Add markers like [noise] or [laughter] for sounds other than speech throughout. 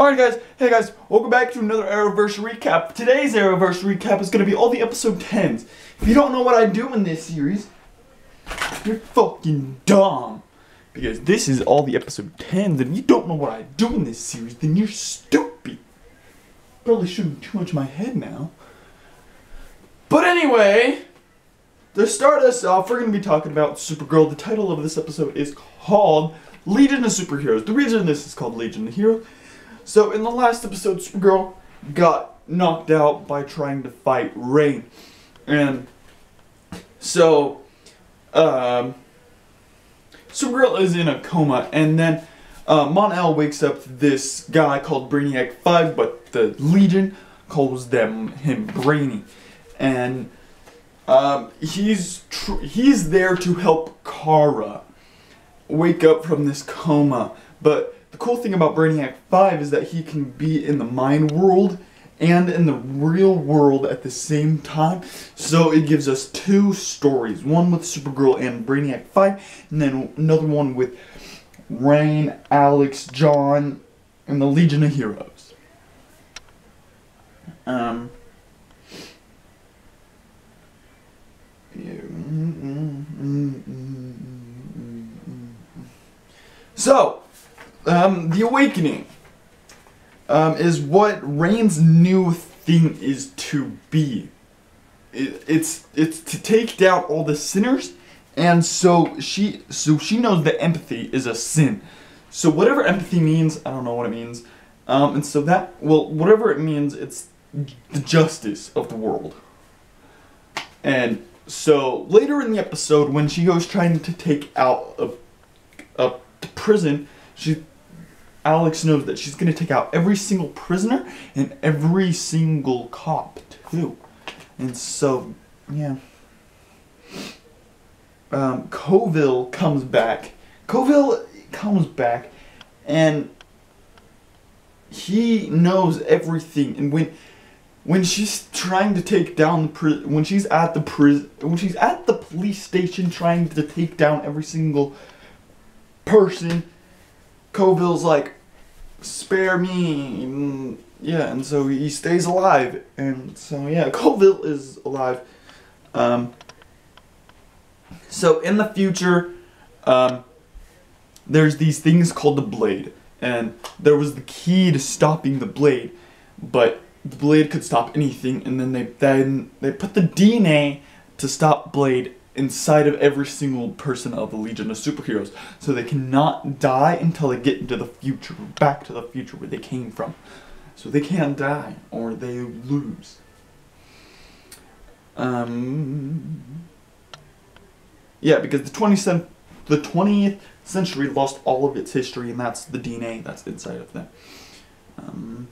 Alright guys, hey guys, welcome back to another Arrowverse recap. Today's Arrowverse recap is going to be all the episode 10s. If you don't know what I do in this series, you're fucking dumb. Because this is all the episode 10s, and if you don't know what I do in this series, then you're stupid. Probably shouldn't too much in my head now. But anyway, to start us off, we're going to be talking about Supergirl. The title of this episode is called Legion of Superheroes. The reason this is called Legion of Heroes so in the last episode, Supergirl got knocked out by trying to fight Reign. And so um, Supergirl is in a coma and then uh, Mon-El wakes up this guy called Brainiac 5, but the Legion calls them him Brainy. And um, he's he's there to help Kara wake up from this coma, but the cool thing about Brainiac 5 is that he can be in the mind world and in the real world at the same time. So it gives us two stories, one with Supergirl and Brainiac 5, and then another one with Reign, Alex, John, and the Legion of Heroes. Um, so, um, the Awakening um, is what Reign's new thing is to be. It, it's it's to take down all the sinners, and so she so she knows that empathy is a sin. So whatever empathy means, I don't know what it means. Um, and so that well, whatever it means, it's the justice of the world. And so later in the episode, when she goes trying to take out a, a prison, she Alex knows that she's going to take out every single prisoner and every single cop, too. And so, yeah. Um, Coville comes back. Coville comes back, and he knows everything. And when when she's trying to take down the pri- when she's at the prison when she's at the police station trying to take down every single person Coville's like, spare me. Yeah, and so he stays alive. And so, yeah, [laughs] Coville is alive. Um, so in the future, um, there's these things called the Blade. And there was the key to stopping the Blade. But the Blade could stop anything. And then they, then they put the DNA to stop Blade inside of every single person of the Legion of Superheroes. So they cannot die until they get into the future, back to the future where they came from. So they can't die or they lose. Um, yeah, because the 20th, the 20th century lost all of its history, and that's the DNA that's inside of them. Um,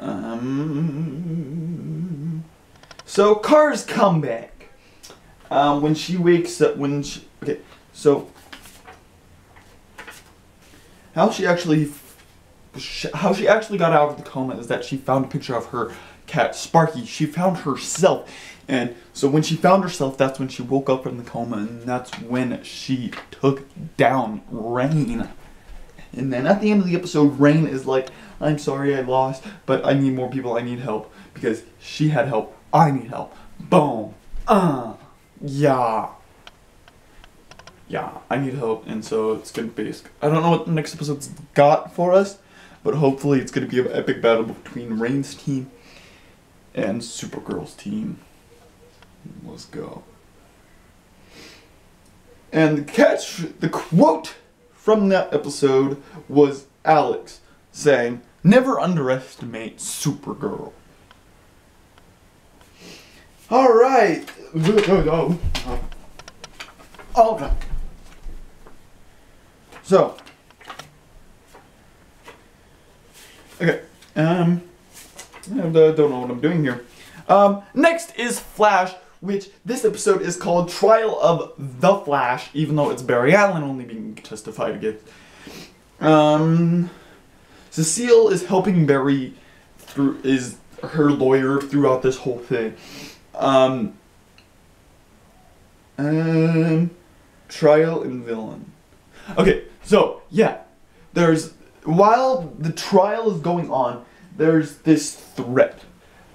um, so Kara's comeback. Um, when she wakes up, when she okay, so how she actually how she actually got out of the coma is that she found a picture of her cat Sparky. She found herself, and so when she found herself, that's when she woke up from the coma, and that's when she took down Reign. And then at the end of the episode, Reign is like, "I'm sorry, I lost, but I need more people. I need help because she had help." I need help. Boom. Uh. Yeah. Yeah, I need help, and so it's gonna be. I don't know what the next episode's got for us, but hopefully it's gonna be an epic battle between Reign's team and Supergirl's team. Let's go. And the catch, the quote from that episode was Alex saying, Never underestimate Supergirl. All right. All right. So. Okay. Um. I don't know what I'm doing here. Um. Next is Flash, which this episode is called Trial of the Flash, even though it's Barry Allen only being testified against. Um. Cecile is helping Barry through is her lawyer throughout this whole thing. Um, um, trial and villain. Okay, so yeah, there's while the trial is going on, there's this threat.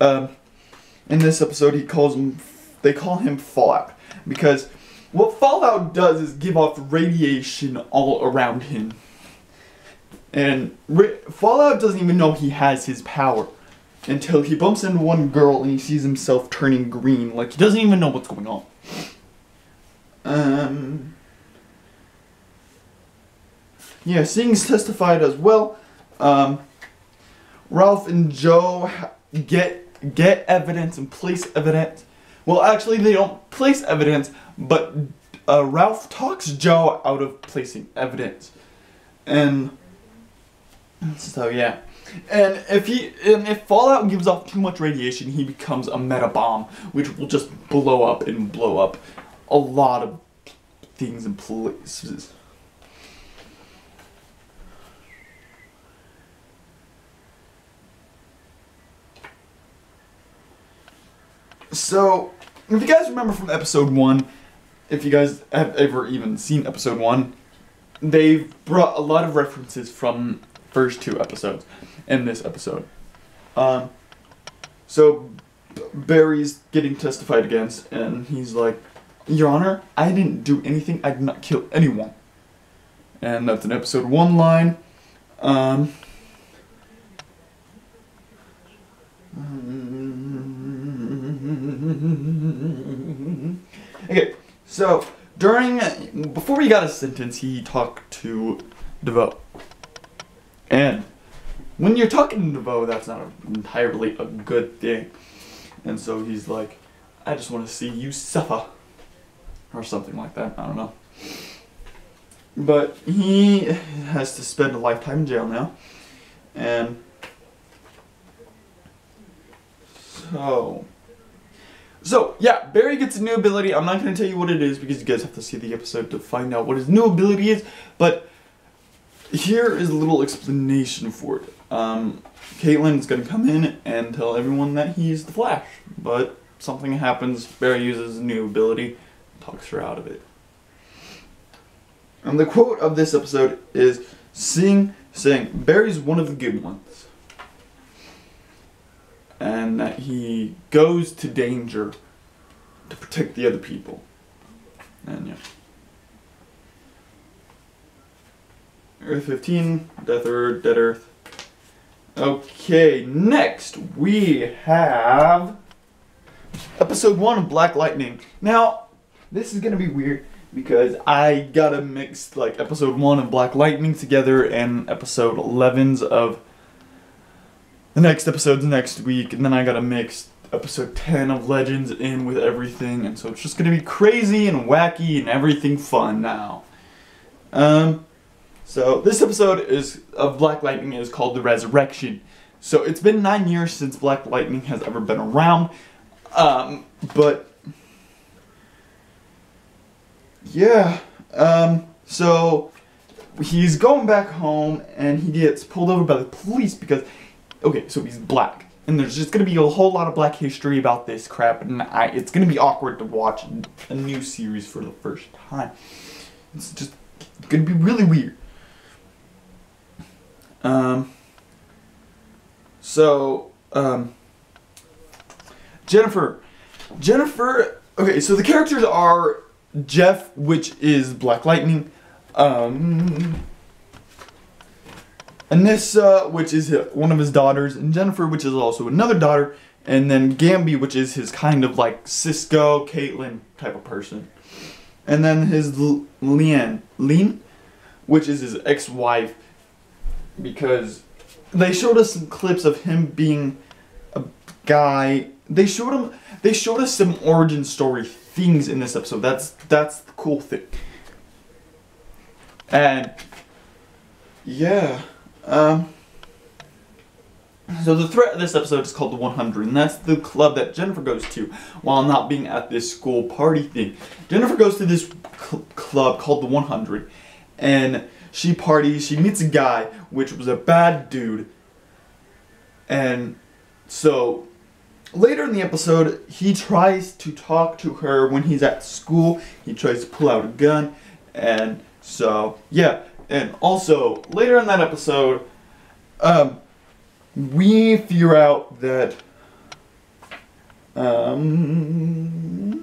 Um, in this episode, he calls him. They call him Fallout because what Fallout does is give off radiation all around him. And Fallout doesn't even know he has his power until he bumps into one girl and he sees himself turning green. Like he doesn't even know what's going on. Um. Yeah, Singh's testified as well. Um, Ralph and Joe get get evidence and place evidence. Well, actually, they don't place evidence, but uh, Ralph talks Joe out of placing evidence, and so yeah. And if he and if Fallout gives off too much radiation, he becomes a meta bomb, which will just blow up and blow up a lot of things and places. So, if you guys remember from episode one, if you guys have ever even seen episode one, they've brought a lot of references from first two episodes in this episode. Um, so Barry's getting testified against, and he's like, "Your Honor, I didn't do anything. I did not kill anyone." And that's an episode one line. Um, okay, so during before he got his sentence, he talked to DeVoe, and when you're talking to DeVoe, that's not entirely a good thing. And so he's like, "I just want to see you suffer," or something like that. I don't know. But he has to spend a lifetime in jail now, and so. So, yeah, Barry gets a new ability. I'm not going to tell you what it is because you guys have to see the episode to find out what his new ability is. But here is a little explanation for it. Um, is going to come in and tell everyone that he's the Flash. But something happens. Barry uses a new ability, talks her out of it. And the quote of this episode is Singh saying, Barry's one of the good ones. And that he goes to danger to protect the other people. And yeah. Earth 15, Death Earth, Dead Earth. Okay, next we have episode 1 of Black Lightning. Now, this is gonna be weird because I gotta mix like episode 1 of Black Lightning together and episode 11's of the next episode's next week, and then I gotta mix episode 10 of Legends in with everything, and so it's just gonna be crazy and wacky and everything fun now. Um, so this episode is of Black Lightning is called The Resurrection. So it's been nine years since Black Lightning has ever been around, um, but yeah, um, so he's going back home and he gets pulled over by the police because okay, so he's black, and there's just gonna be a whole lot of black history about this crap, and I, it's gonna be awkward to watch a new series for the first time. It's just gonna be really weird. Um. So, um, Jennifer, Jennifer. Okay, so the characters are Jeff, which is Black Lightning. Um, Anissa, which is one of his daughters, and Jennifer, which is also another daughter, and then Gambi, which is his kind of like Cisco, Caitlyn type of person. And then his L- Leanne, Lean, which is his ex-wife, because they showed us some clips of him being a guy. They showed him. They showed us some origin story things in this episode. That's that's the cool thing. And yeah. Um, so the threat of this episode is called the 100, and that's the club that Jennifer goes to while not being at this school party thing. Jennifer goes to this cl- club called the 100, and she parties. She meets a guy, which was a bad dude, and so later in the episode, he tries to talk to her when he's at school. He tries to pull out a gun, and so yeah, and also later in that episode, um, we figure out that um.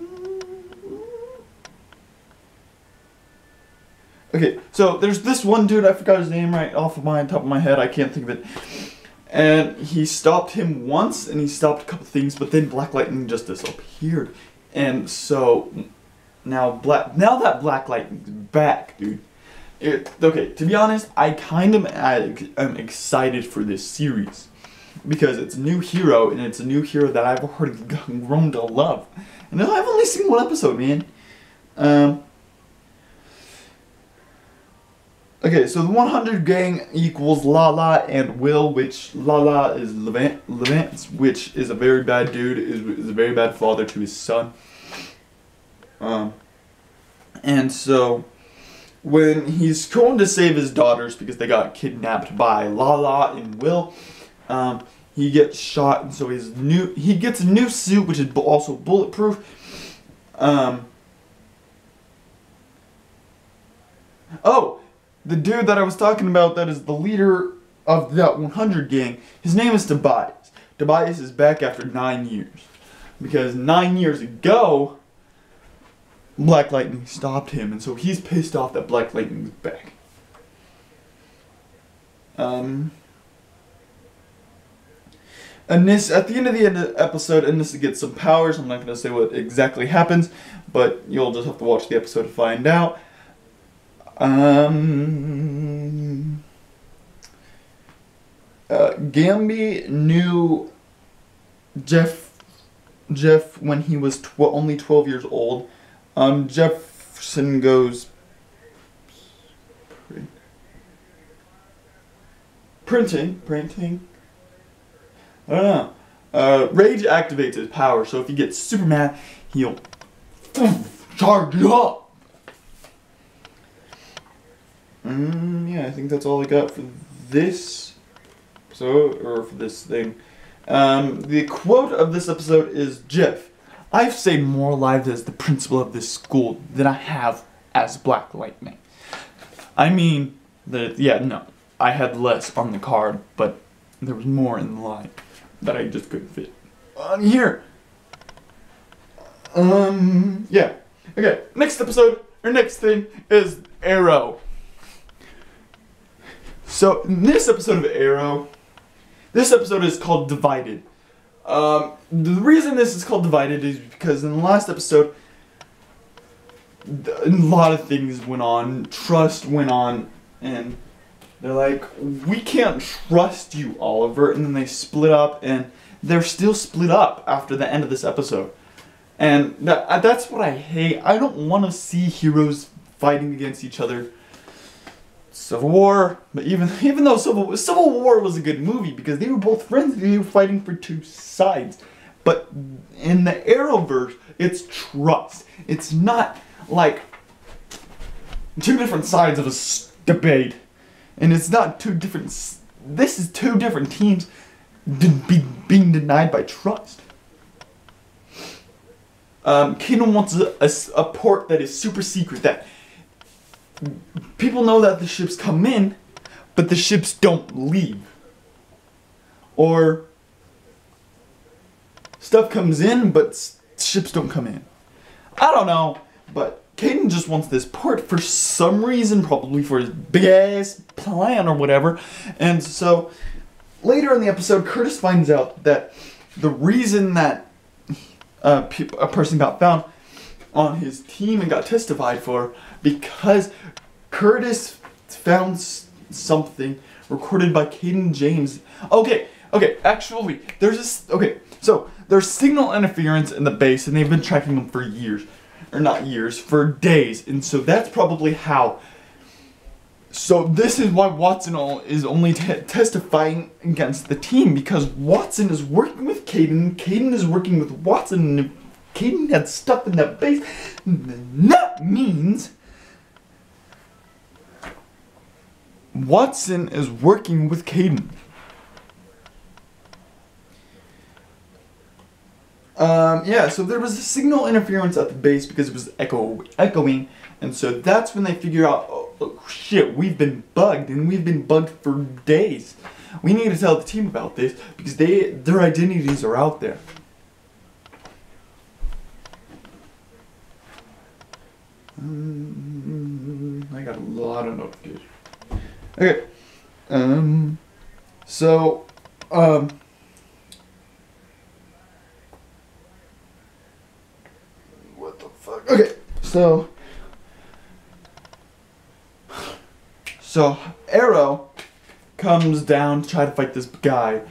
Okay, so there's this one dude, I forgot his name right off of my top of my head, I can't think of it. And he stopped him once and he stopped a couple things, but then Black Lightning just disappeared. And so now Black now that Black Lightning's back, dude. It, okay, to be honest, I kind of am excited for this series because it's a new hero and it's a new hero that I've already [laughs] grown to love. And I've only seen one episode, man. Um, okay, so the 100 gang equals Lala and Will, which Lala is Levant, Levant which is a very bad dude, is, is a very bad father to his son. Um, and so when he's going to save his daughters because they got kidnapped by Lala and Will, um, he gets shot, and so his new he gets a new suit, which is also bulletproof. Um. Oh, the dude that I was talking about that is the leader of that 100 gang. His name is Tobias. Tobias is back after nine years, because nine years ago, Black Lightning stopped him, and so he's pissed off that Black Lightning's back. Um. Anissa, at the end of the episode, and this gets some powers. I'm not going to say what exactly happens, but you'll just have to watch the episode to find out. Um, uh, Gambi knew Jeff Jeff when he was tw- only 12 years old. Um, Jefferson goes printing, printing. I don't know. Uh, Rage activates his power, so if he gets super mad, he'll charge up. Mm, yeah, I think that's all I got for this so or for this thing. Um, the quote of this episode is Jeff. I've saved more lives as the principal of this school than I have as Black Lightning. I mean, that yeah, no, I had less on the card, but there was more in the line that I just couldn't fit on here. Um, yeah. Okay, next episode, or next thing is Arrow. So, in this episode of Arrow, this episode is called Divided. Um, the reason this is called Divided is because in the last episode, a lot of things went on, trust went on, and they're like, we can't trust you, Oliver. And then they split up, and they're still split up after the end of this episode. And that, that's what I hate. I don't want to see heroes fighting against each other. Civil War, but even [laughs] even though Civil Civil War was a good movie because they were both friends, they were fighting for two sides. But in the Arrowverse, it's trust. It's not like two different sides of a debate and it's not two different. This is two different teams be, being denied by trust. Um, Kingdom wants a, a, a port that is super secret that people know that the ships come in, but the ships don't leave. Or stuff comes in, but ships don't come in. I don't know, but Caden just wants this port for some reason, probably for his big ass plan or whatever. And so later in the episode, Curtis finds out that the reason that uh, a person got found on his team and got testified for because Curtis found something recorded by Caden James. Okay, okay, actually, there's this. Okay, so there's signal interference in the base, and they've been tracking them for years or not years, for days. And so that's probably how. So this is why Watson is only testifying against the team because Watson is working with Caden. Caden is working with Watson. And Caden had stuff in that base, that means Watson is working with Caden. Um, yeah, so there was a signal interference at the base because it was echo echoing, and so that's when they figure out, oh, oh shit, we've been bugged and we've been bugged for days. We need to tell the team about this because they their identities are out there. Um, I got a lot of notifications. Okay. Um. So, um. What the fuck? Okay. So. So Arrow comes down to try to fight this guy,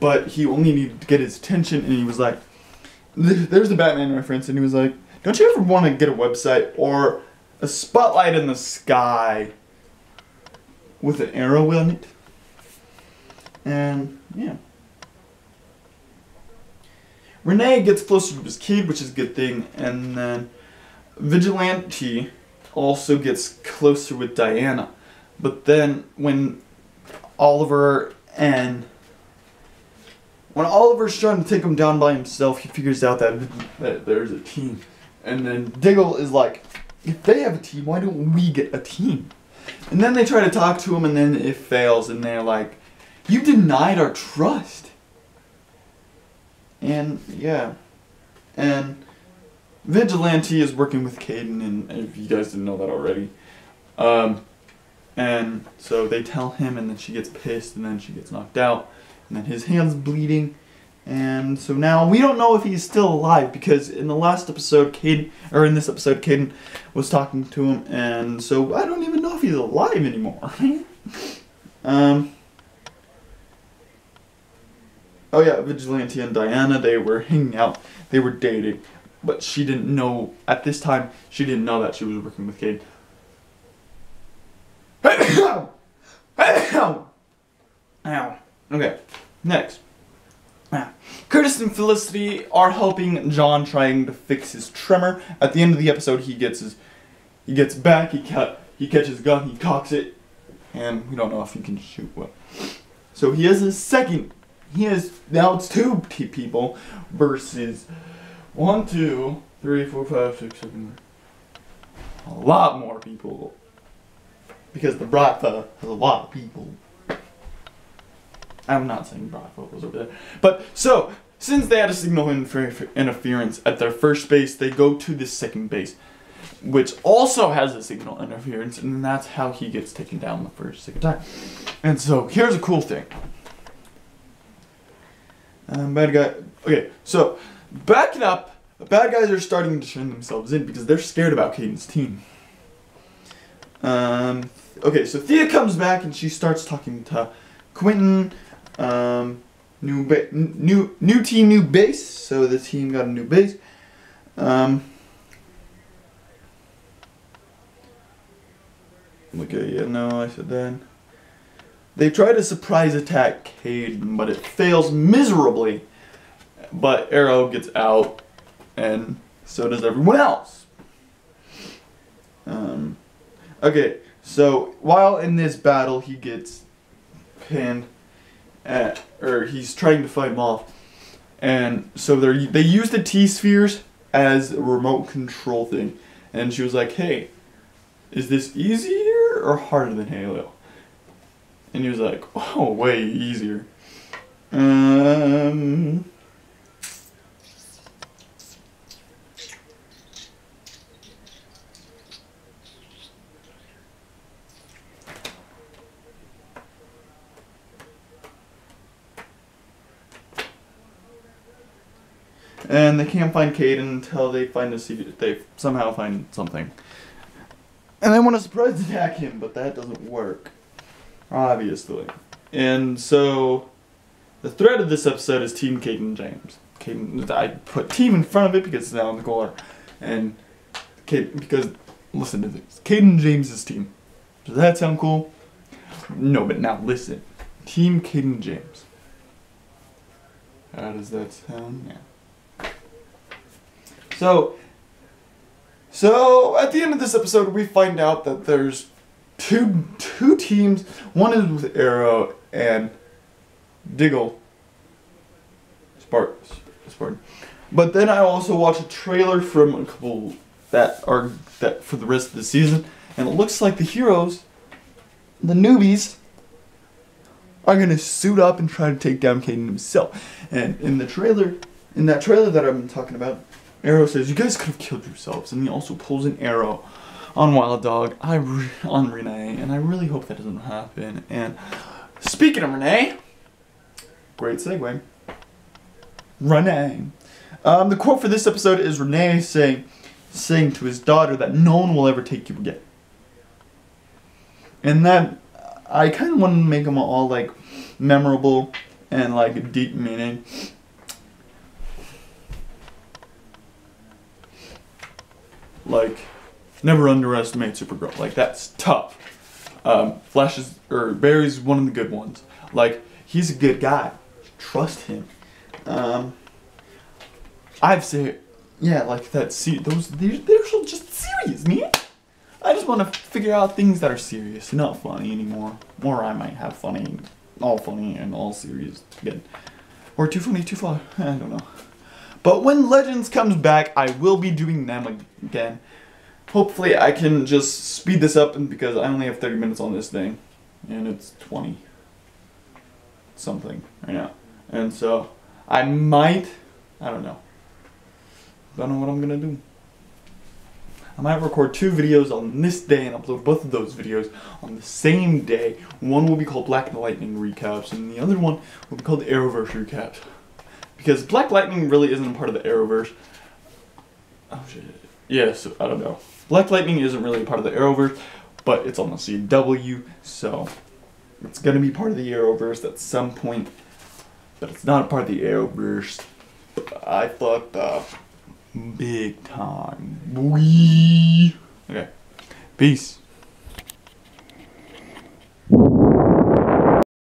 but he only needed to get his attention, and he was like, "There's the Batman reference," and he was like, "Don't you ever want to get a website or a spotlight in the sky with an arrow in it?" And yeah. Renee gets closer to his kid, which is a good thing, and then Vigilante also gets closer with Diana. But then when Oliver and when Oliver's trying to take him down by himself, he figures out that, that there's a team. And then Diggle is like, if they have a team, why don't we get a team? And then they try to talk to him, and then it fails, and they're like, you denied our trust. And yeah. And Vigilante is working with Caden, and if you guys didn't know that already. Um, and so they tell him, and then she gets pissed, and then she gets knocked out, and then his hand's bleeding. And so now we don't know if he's still alive because in the last episode, Caden, or in this episode, Caden was talking to him, and so I don't even know if he's alive anymore. [laughs] um. Oh yeah, Vigilante and Diana, they were hanging out, they were dating, but she didn't know at this time. She didn't know that she was working with Cade. [coughs] [coughs] Ow. Ow. Okay. Next. Curtis and Felicity are helping John trying to fix his tremor. At the end of the episode, he gets his, he gets back. He cut. He catches his gun. He cocks it, and we don't know if he can shoot well. So he has a second. He has now it's two people versus one, two, three, four, five, six, seven. A lot more people because the Bratva has a lot of people. I'm not saying Bratva was over there. But so, since they had a signal infer- interference at their first base, they go to the second base, which also has a signal interference, and that's how he gets taken down the first second time. And so, here's a cool thing. Um, bad guy. Okay, so back it up. Bad guys are starting to turn themselves in because they're scared about Caden's team. Um, okay, so Thea comes back and she starts talking to Quentin. Um, new new new team, new base. So the team got a new base. Um, okay, yeah, no, I said that. They try to surprise attack Caden, but it fails miserably. But Arrow gets out, and so does everyone else. Um, okay, so while in this battle, he gets pinned, at, or he's trying to fight off, and so they they use the T spheres as a remote control thing, and she was like, "Hey, is this easier or harder than Halo?" And he was like, "Oh, way easier." Um. And they can't find Caden until they find a secret. They somehow find something. And they want to surprise attack him, but that doesn't work. Obviously. And so, the thread of this episode is Team Caden James. Caden, I put team in front of it because it's now in the color. And Caden, because, listen to this. Caden James's team. Does that sound cool? No, but now listen. Team Caden James. How does that sound? Yeah. So, so at the end of this episode, we find out that there's two two teams. One is with Arrow and Diggle. Spart Spartan. But then I also watched a trailer from a couple that are that for the rest of the season, And it looks like the heroes, the newbies, are gonna suit up and try to take down Caden himself. And in the trailer, in that trailer that I've been talking about, Arrow says, "You guys could have killed yourselves," and he also pulls an arrow on Wild Dog, I re- on Renee, and I really hope that doesn't happen. And speaking of Renee, great segue. Renee. Um, the quote for this episode is Renee saying, saying to his daughter that no one will ever take you again. And that I kind of want to make them all like memorable and like deep meaning. Like, never underestimate Supergirl. Like that's tough. Um, Flash is or Barry's one of the good ones. Like he's a good guy. Trust him. Um, I've said, yeah, like that. See, those they're, they're just serious, man. I just want to figure out things that are serious, not funny anymore. Or I might have funny, all funny and all serious again. Or too funny, too far. I don't know. But when Legends comes back, I will be doing them again. Hopefully, I can just speed this up because I only have 30 minutes on this thing, and it's 20 something right now. And so I might, I don't know. Don't know what I'm gonna do. I might record two videos on this day and upload both of those videos on the same day. One will be called Black and Lightning recaps, and the other one will be called Arrowverse recaps. Because Black Lightning really isn't a part of the Arrowverse. Oh shit. Yes, I don't know. Black Lightning isn't really a part of the Arrowverse, but it's on the CW, so it's gonna be part of the Arrowverse at some point. But it's not a part of the Arrowverse. I fucked up. Big time. Wee. Okay. Peace.